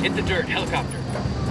Hit the dirt, helicopter.